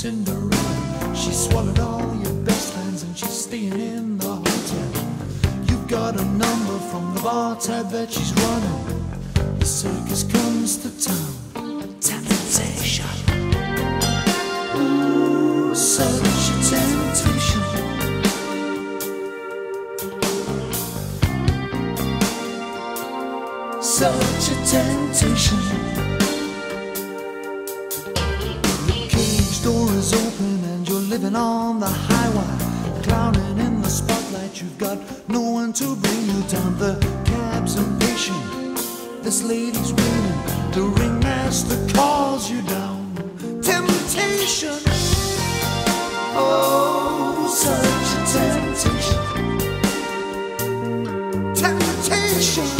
Cinderella. She swallowed all your best plans and she's staying in the hotel. You've got a number from the bartender, that she's running. The circus comes to town. Temptation. Ooh, so On the highway, clowning in the spotlight. You've got no one to bring you down. The cab's impatient. This lady's waiting. The ringmaster calls you down. Temptation. Oh, such a temptation. Temptation.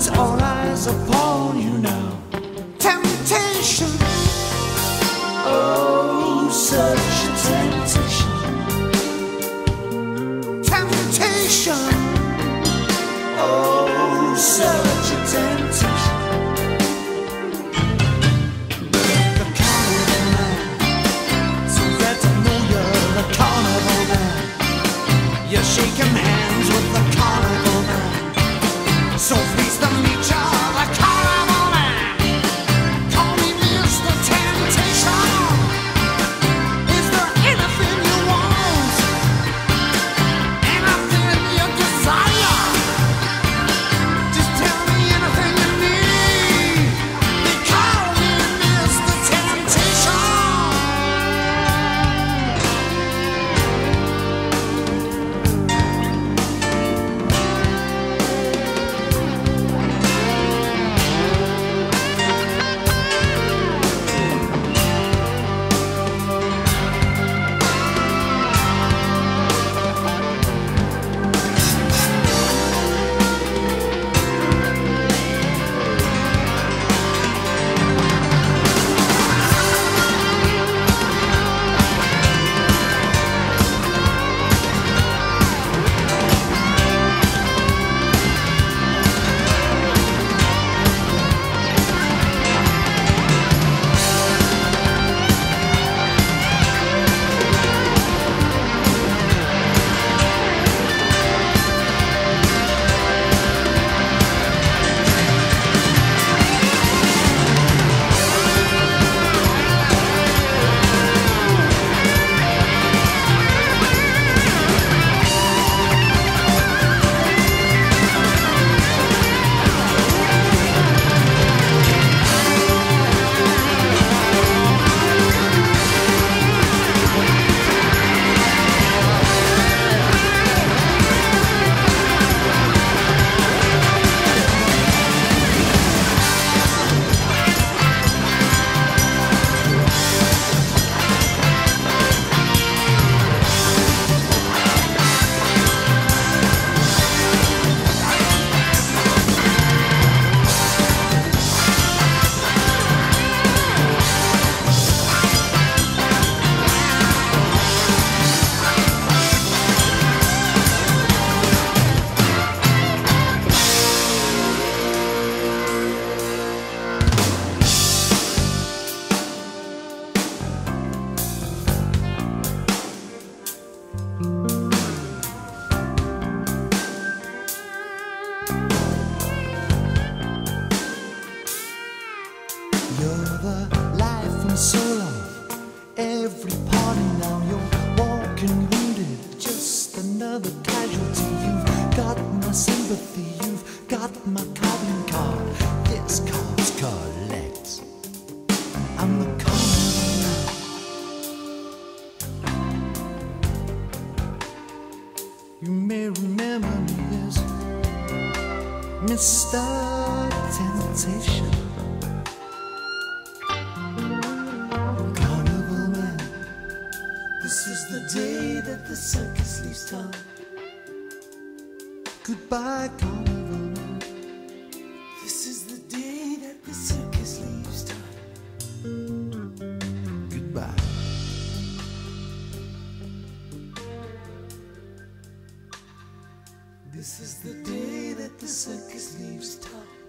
It's all eyes upon you now. Temptation. sympathy. You've got my calling card. This cards collect. I'm the common. You may remember me as Mr. Temptation. Carnival Man. This is the day that the circus leaves town. Goodbye, Carnival. This is the day that the circus leaves town. Goodbye. This is the day that the circus leaves town.